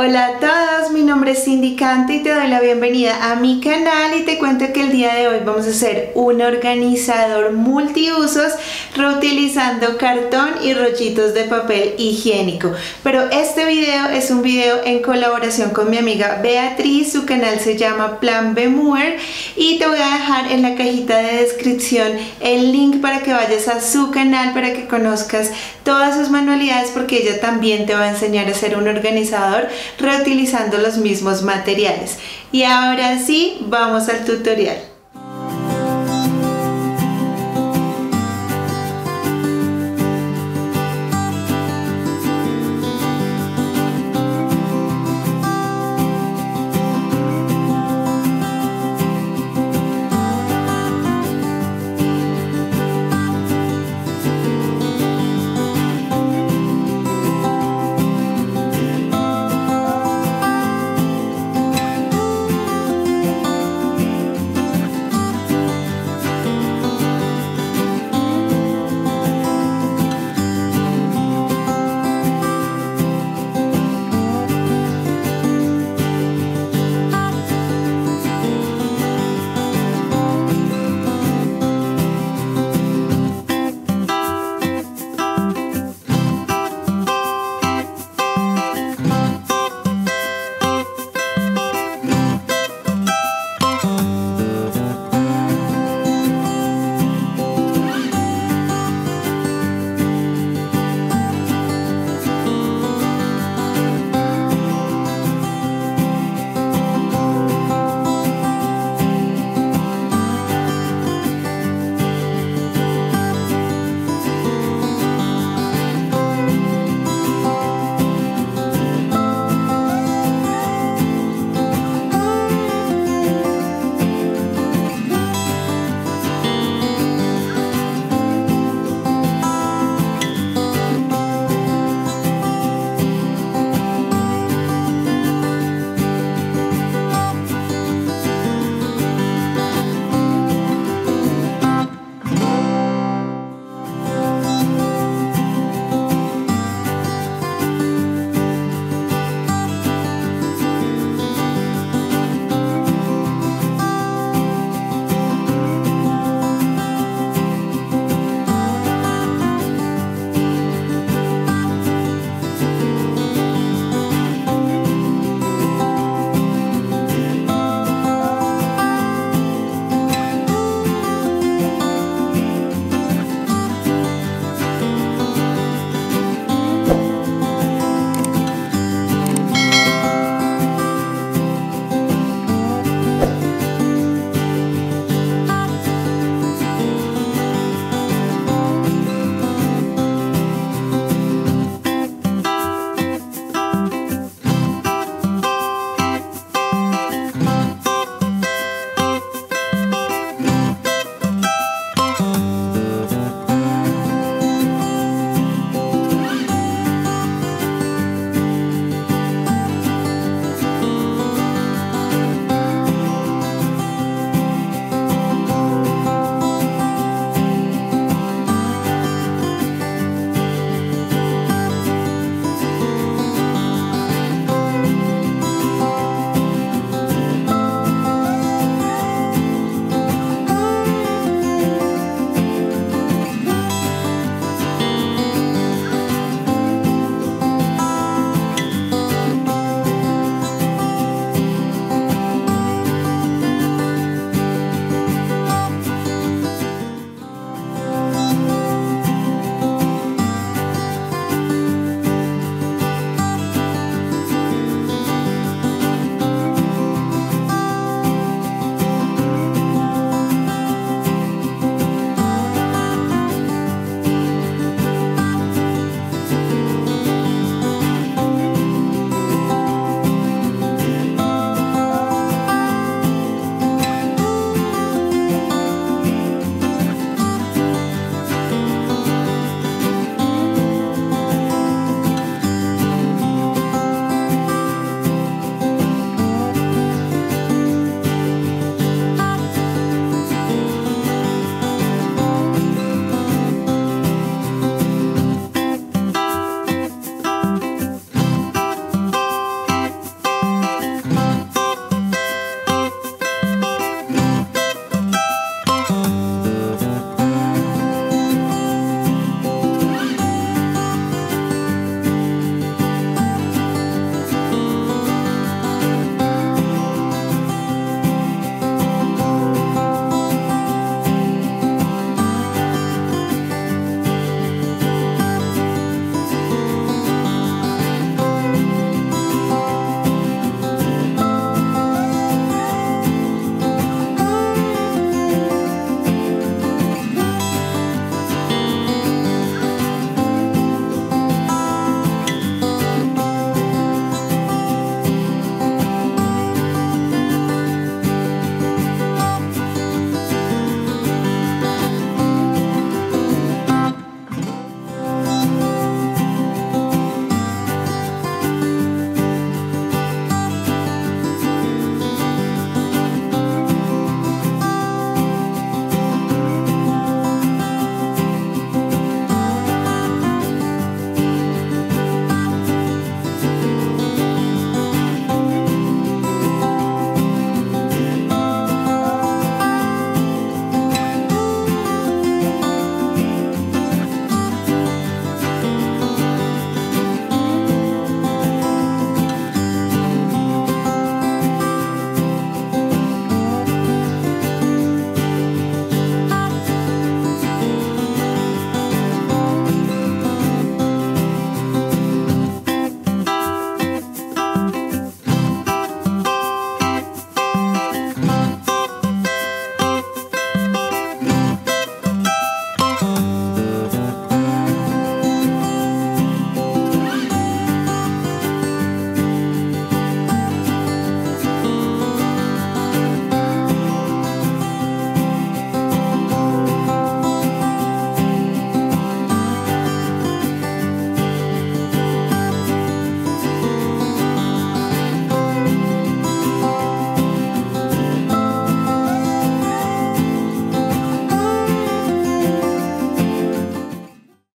Hola a todos, mi nombre es Cindy Cante y te doy la bienvenida a mi canal y te cuento que el día de hoy vamos a hacer un organizador multiusos reutilizando cartón y rollitos de papel higiénico. Pero este video es un video en colaboración con mi amiga Beatriz, su canal se llama Plan Bemuer y te voy a dejar en la cajita de descripción el link para que vayas a su canal para que conozcas todas sus manualidades porque ella también te va a enseñar a ser un organizador reutilizando los mismos materiales. Y ahora sí, vamos al tutorial.